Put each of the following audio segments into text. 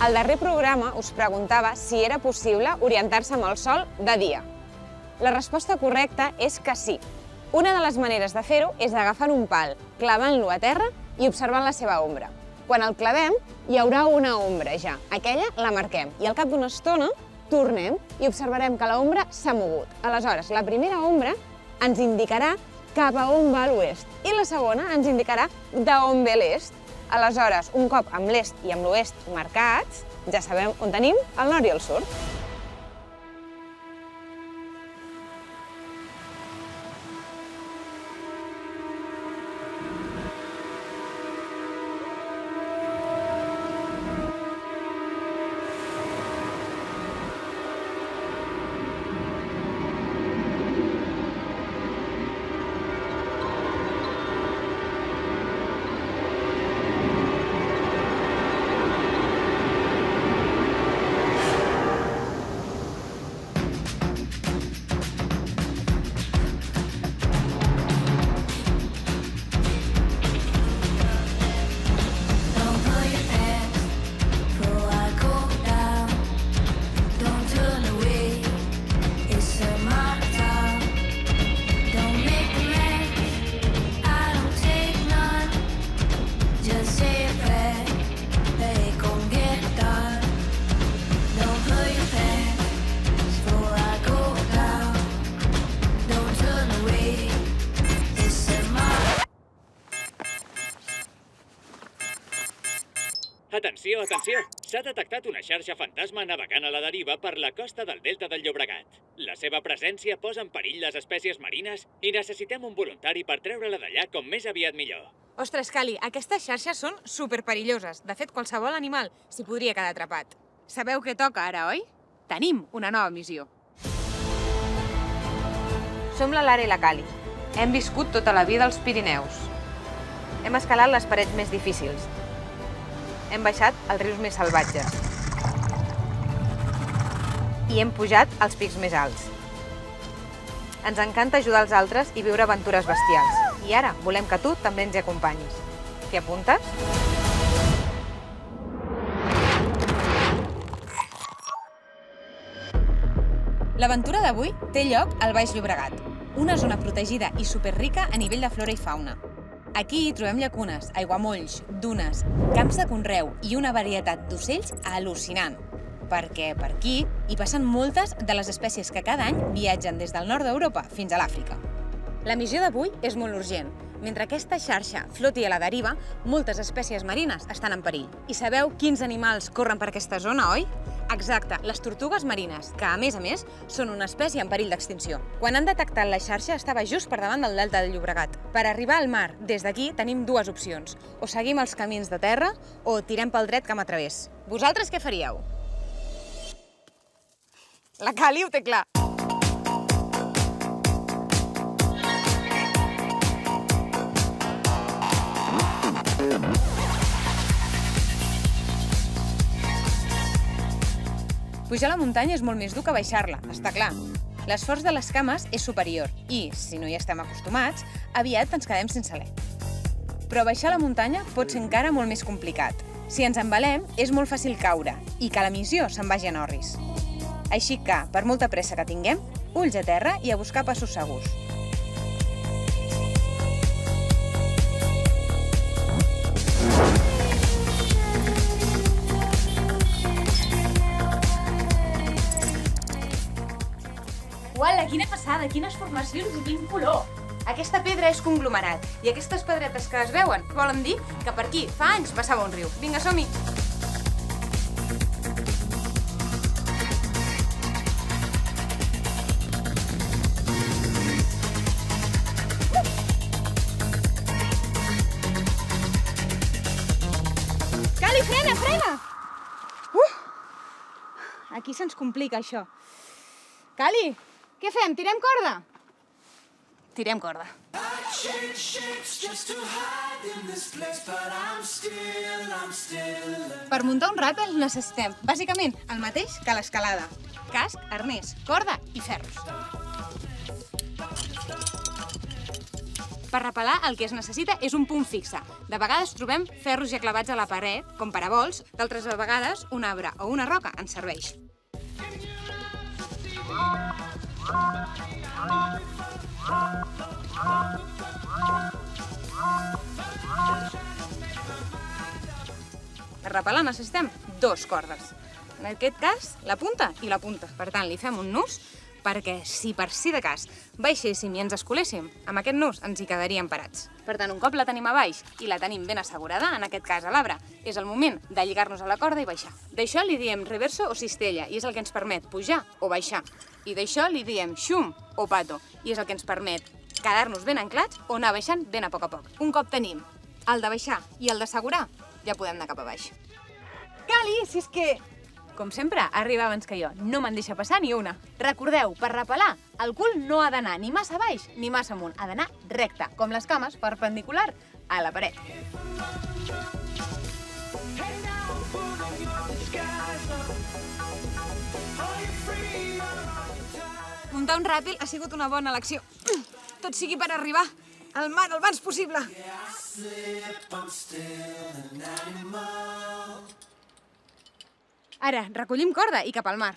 Al darrer programa us preguntava si era possible orientar-se amb el sol de dia. La resposta correcta és que sí. Una de les maneres de fer-ho és agafant un pal, clavant-lo a terra i observant la seva ombra. Quan el clavem, hi haurà una ombra ja. Aquella la marquem i al cap d'una estona tornem i observarem que l'ombra s'ha mogut. Aleshores, la primera ombra ens indicarà cap a on va l'oest i la segona ens indicarà d'on ve l'est. Aleshores, un cop amb l'est i amb l'oest marcats, ja sabem on tenim el nord i el sud. Atenció, atenció! S'ha detectat una xarxa fantasma navegant a la deriva per la costa del delta del Llobregat. La seva presència posa en perill les espècies marines i necessitem un voluntari per treure-la d'allà com més aviat millor. Ostres, Cali, aquestes xarxes són superperilloses. De fet, qualsevol animal s'hi podria quedar atrapat. Sabeu què toca ara, oi? Tenim una nova missió. Som la Lara i la Cali. Hem viscut tota la vida als Pirineus. Hem escalat les parets més difícils. Hem baixat els rius més salvatges. I hem pujat als pics més alts. Ens encanta ajudar els altres i viure aventures bestials. I ara volem que tu també ens hi acompanyis. T'hi apuntes? L'aventura d'avui té lloc al Baix Llobregat, una zona protegida i superrica a nivell de flora i fauna. Aquí hi trobem llacunes, aiguamolls, dunes, camps de conreu i una varietat d'ocells al·lucinant. Perquè per aquí hi passen moltes de les espècies que cada any viatgen des del nord d'Europa fins a l'Àfrica. La missió d'avui és molt urgent. Mentre aquesta xarxa floti a la deriva, moltes espècies marines estan en perill. I sabeu quins animals corren per aquesta zona, oi? Exacte, les tortugues marines, que, a més a més, són una espècie en perill d'extinció. Quan han detectat la xarxa, estava just per davant del delta del Llobregat. Per arribar al mar, des d'aquí, tenim dues opcions. O seguim els camins de terra, o tirem pel dret camp a través. Vosaltres què faríeu? La Cali ho té clar. Pujar la muntanya és molt més dur que baixar-la, està clar. L'esforç de les cames és superior i, si no hi estem acostumats, aviat ens quedem sense alè. Però baixar la muntanya pot ser encara molt més complicat. Si ens embalem, és molt fàcil caure i que la missió se'n vagi en orris. Així que, per molta pressa que tinguem, ulls a terra i a buscar passos segurs. Passada, quines formacions i quin color! Aquesta pedra és conglomerat i aquestes pedretes que es veuen volen dir que per aquí fa anys passava un riu. Vinga, som-hi! Cali, frena, frena! Uh! Aquí se'ns complica, això. Cali, què fem? Tirem corda? Tirem corda. Per muntar un ràpel necessitem, bàsicament, el mateix que l'escalada. Casc, arnès, corda i ferros. Per repelar el que es necessita és un punt fixe. De vegades trobem ferros ja clavats a la paret, com parabols, d'altres vegades un arbre o una roca ens serveix. Per repelar necessitem dos cordes. En aquest cas, la punta i la punta. Per tant, li fem un nus perquè si per si de cas baixéssim i ens escoléssim, amb aquest nus ens hi quedaríem parats. Per tant, un cop la tenim a baix i la tenim ben assegurada, en aquest cas a l'arbre, és el moment de lligar-nos a la corda i baixar. D'això li diem reverso o cistella i és el que ens permet pujar o baixar. I d'això li diem xum o pato i és el que ens permet quedar-nos ben anclats o anar baixant ben a poc a poc. Un cop tenim el de baixar i el d'assegurar, ja podem anar cap a baix. Cali, si és que... Com sempre, arriba abans que jo. No me'n deixa passar ni una. Recordeu, per repelar, el cul no ha d'anar ni massa baix ni massa amunt. Ha d'anar recte, com les cames, perpendicular a la paret. Muntar un ràpid ha sigut una bona elecció. Tot sigui per arribar al mar el abans possible. Ara, recollim corda i cap al mar.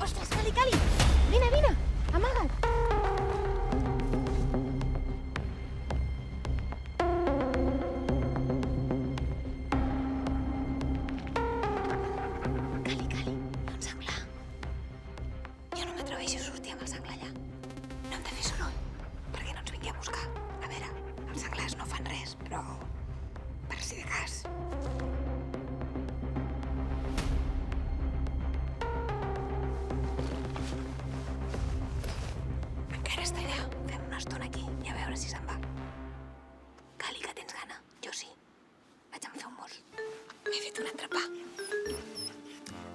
Ostres, Cali, Cali! Vine, vine! Amaga't! Senglars no fan res, però... per si de cas. Encara està allà. Fem una estona aquí i a veure si se'n va. Cali, que tens gana? Jo sí. Vaig a fer un mos. M'he fet un entrepà.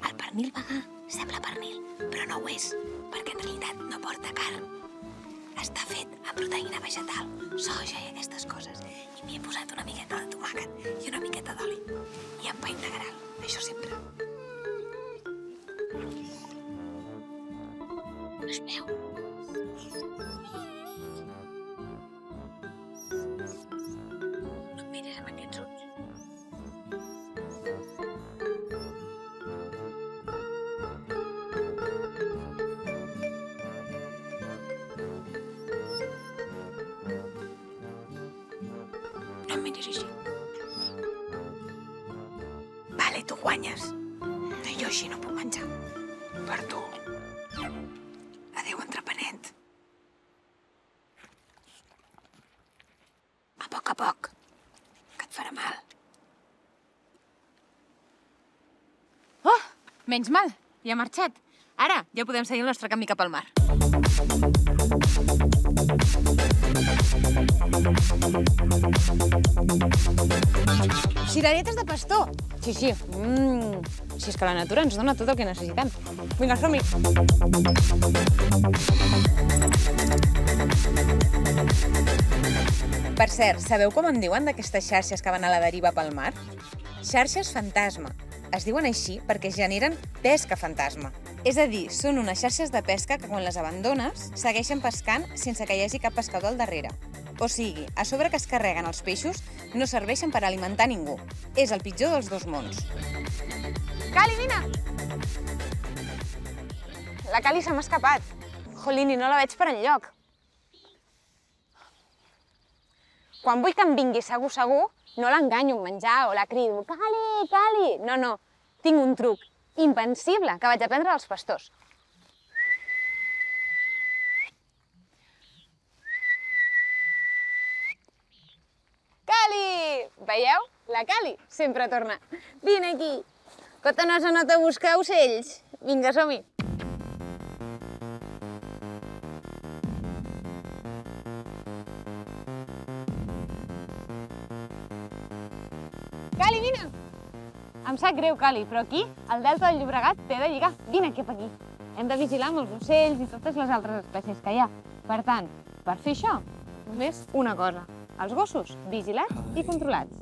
El pernil vegà sembla pernil, però no ho és, perquè en realitat no porta carn. Està fet amb proteïna vegetal, soja i aquestes coses. I m'hi he posat una miqueta de tomàquet i una miqueta d'oli. I amb pa integral, això sempre. Es veu. Guanyes. Jo així no puc menjar. Per tu. Adéu, entrepenet. A poc a poc, que et farà mal. Oh, menys mal, ja ha marxat. Ara ja podem seguir el nostre camí cap al mar. Cireretes de pastor. Sí, sí. Mm. Si és que la natura ens dona tot el que necessitem. Vinga, som-hi. Per cert, sabeu com en diuen d'aquestes xarxes que van a la deriva pel mar? Xarxes fantasma. Es diuen així perquè generen pesca fantasma. És a dir, són unes xarxes de pesca que quan les abandones segueixen pescant sense que hi hagi cap pescador al darrere. O sigui, a sobre que es carreguen els peixos, no serveixen per alimentar ningú. És el pitjor dels dos mons. Cali, vine! La Cali se m'ha escapat. Jolín, i no la veig per enlloc. Quan vull que em vingui segur, segur, no l'enganyo amb menjar o la crido, Cali, Cali! No, no, tinc un truc invencible que vaig aprendre als pastors. Cali! Veieu? La Cali sempre torna. Vine aquí, que te n'has anat a buscar ocells. Vinga, som-hi. Em sap greu, Cali, però aquí, al delta del Llobregat, t'he de lligar. Vine cap aquí. Hem de vigilar amb els ocells i totes les altres espècies que hi ha. Per tant, per fer això, només una cosa. Els gossos, vigilats i controlats.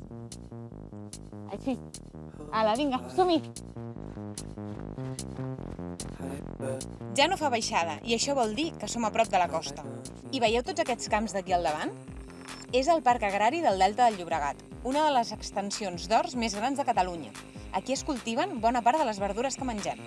Així. Ala, vinga, som-hi. Ja no fa baixada i això vol dir que som a prop de la costa. I veieu tots aquests camps d'aquí al davant? És el Parc Agrari del Delta del Llobregat, una de les extensions d'horts més grans de Catalunya. Aquí es cultiven bona part de les verdures que mengem.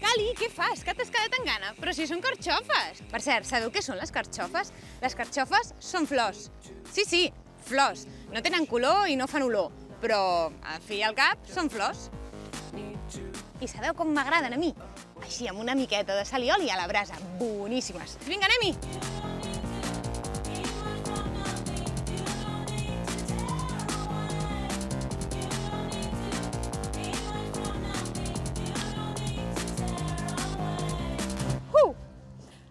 Cali, què fas? Que t'has quedat en gana? Però si són carxofes! Per cert, sabeu què són les carxofes? Les carxofes són flors. Sí, sí, flors. No tenen color i no fan olor, però al fi i al cap són flors. I sabeu com m'agraden a mi? Així, amb una miqueta de sal i oli a la brasa. Boníssimes. Vinga, anem-hi!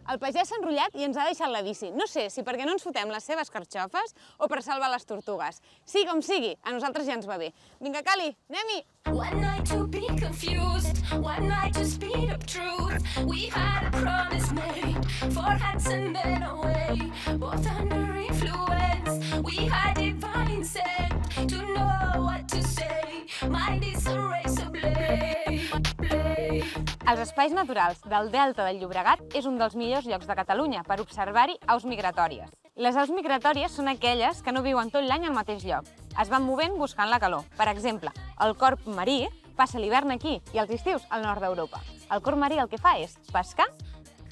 El pagès s'ha enrotllat i ens ha deixat la bici. No sé si perquè no ens fotem les seves carxofes o per salvar les tortugues. Sí com sigui, a nosaltres ja ens va bé. Vinga, Cali, anem-hi! One night to be confused, one night to speed up truth. We had a promise made, four hands and then away. Both under influence, we had divine scent to know what to say. Mind is a blade. Els espais naturals del Delta del Llobregat és un dels millors llocs de Catalunya per observar-hi aus migratòries. Les aus migratòries són aquelles que no viuen tot l'any al mateix lloc. Es van movent buscant la calor. Per exemple, el corp marí passa l'hivern aquí i els estius al nord d'Europa. El corp marí el que fa és pescar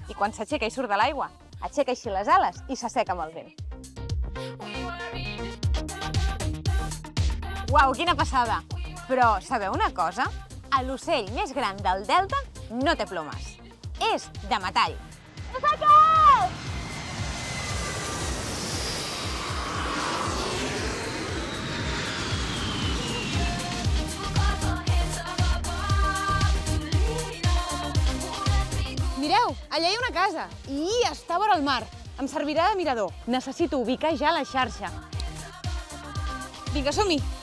i quan s'aixeca i surt de l'aigua, aixeca així les ales i s'asseca amb el vent. Uau, quina passada! Però sabeu una cosa? L'ocell més gran del Delta no té plomes. És de metall. Mireu, allà hi ha una casa i està vora el mar. Em servirà de mirador. Necessito ubicar ja la xarxa. Vinga, som-hi!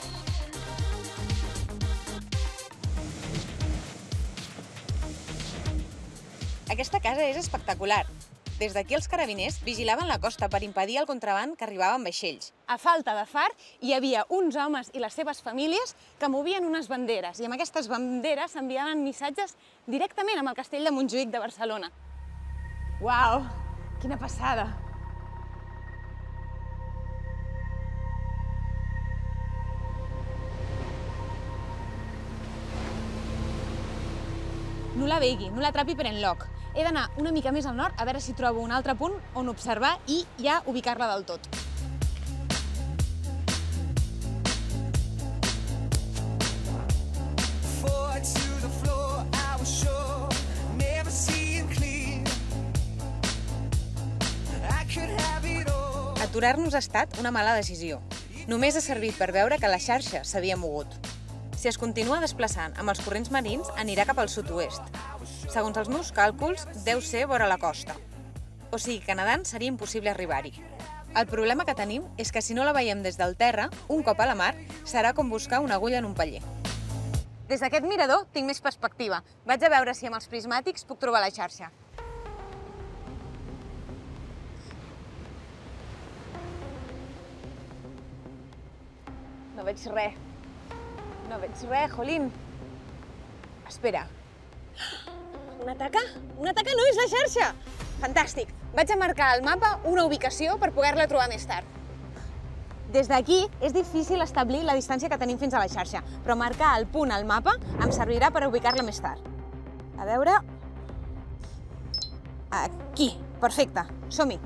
Aquesta casa és espectacular. Des d'aquí els carabiners vigilaven la costa per impedir el contraban que arribava amb vaixells. A falta de far, hi havia uns homes i les seves famílies que movien unes banderes i amb aquestes banderes s'enviaven missatges directament amb el castell de Montjuïc de Barcelona. Uau, quina passada! No la vegui, no l'atrapi per enlloc. He d'anar una mica més al nord a veure si trobo un altre punt on observar i ja ubicar-la del tot. Aturar-nos ha estat una mala decisió. Només ha servit per veure que la xarxa s'havia mogut. Si es continua desplaçant amb els corrents marins, anirà cap al sud-oest. Segons els meus càlculs, deu ser vora la costa. O sigui que nedant seria impossible arribar-hi. El problema que tenim és que si no la veiem des del terra, un cop a la mar, serà com buscar una agulla en un paller. Des d'aquest mirador tinc més perspectiva. Vaig a veure si amb els prismàtics puc trobar la xarxa. No veig res. No veig res, Jolín. Espera. Una taca? Una taca no és la xarxa! Fantàstic. Vaig a marcar al mapa una ubicació per poder-la trobar més tard. Des d'aquí és difícil establir la distància que tenim fins a la xarxa, però marcar el punt al mapa em servirà per ubicar-la més tard. A veure... Aquí. Perfecte. Som-hi.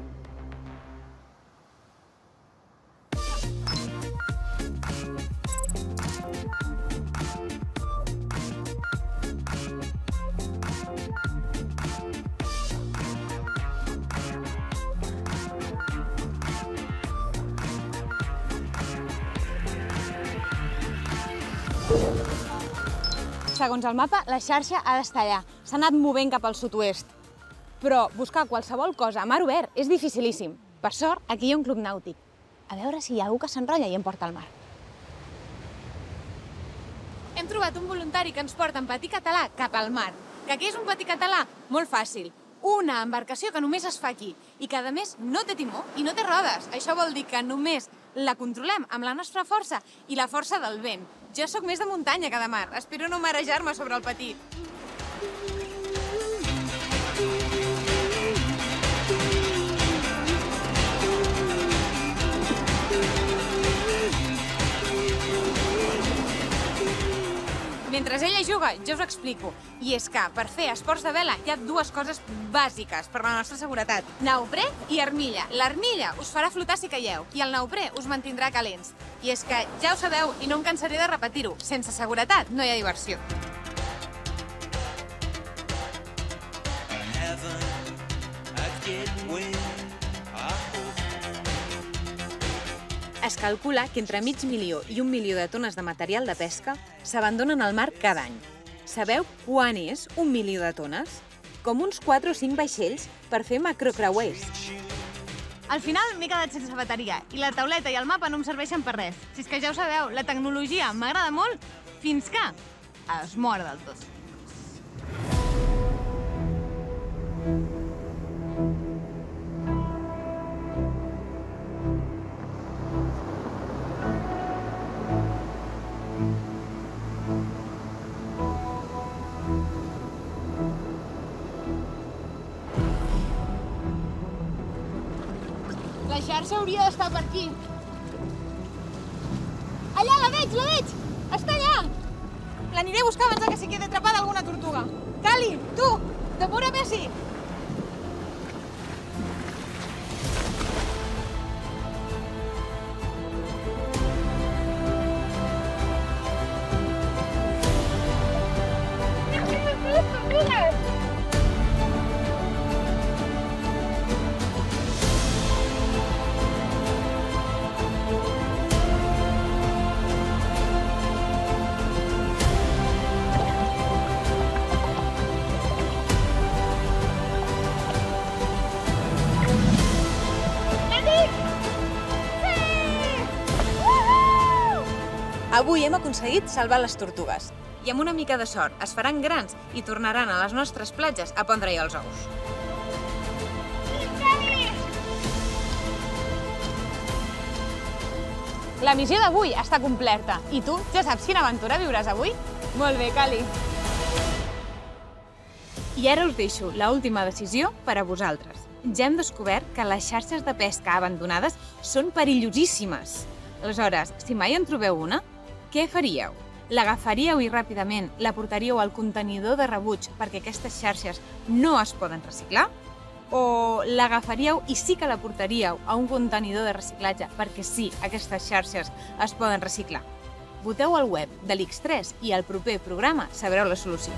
Segons el mapa, la xarxa ha d'estar allà. S'ha anat movent cap al sud-oest. Però buscar qualsevol cosa a mar obert és dificilíssim. Per sort, aquí hi ha un club nàutic. A veure si hi ha algú que s'enrotlla i em porta al mar. Hem trobat un voluntari que ens porta en patí català cap al mar. Que què és un patí català? Molt fàcil. Una embarcació que només es fa aquí i que, a més, no té timó i no té rodes. Això vol dir que només la controlem amb la nostra força i la força del vent. Jo sóc més de muntanya que de mar. Espero no marejar-me sobre el patí. Mentre ella juga, jo us ho explico. I és que per fer esports de vela hi ha dues coses bàsiques per la nostra seguretat. Neoprè i armilla. L'armilla us farà flotar si caieu i el neoprè us mantindrà calents. I és que ja ho sabeu i no em cansaré de repetir-ho. Sense seguretat no hi ha diversió. Es calcula que entre mig milió i un milió de tones de material de pesca s'abandonen al mar cada any. Sabeu quan és un milió de tones? Com uns 4 o 5 vaixells per fer macrocreuers. Al final m'he quedat sense bateria i la tauleta i el mapa no em serveixen per res. Si és que ja ho sabeu, la tecnologia m'agrada molt fins que es mor del tot. La L'aniré a buscar abans que s'hi quedi atrapada alguna tortuga. Cali, tu, depura Messi! Avui hem aconseguit salvar les tortugues. I amb una mica de sort es faran grans i tornaran a les nostres platges a pondre-hi els ous. La missió d'avui està completa. I tu, ja saps quina aventura viuràs avui? Molt bé, Cali. I ara us deixo la última decisió per a vosaltres. Ja hem descobert que les xarxes de pesca abandonades són perillosíssimes. Aleshores, si mai en trobeu una, què faríeu? L'agafaríeu i ràpidament la portaríeu al contenidor de rebuig perquè aquestes xarxes no es poden reciclar? O l'agafaríeu i sí que la portaríeu a un contenidor de reciclatge perquè sí, aquestes xarxes es poden reciclar? Voteu al web de l'X3 i al proper programa sabreu la solució.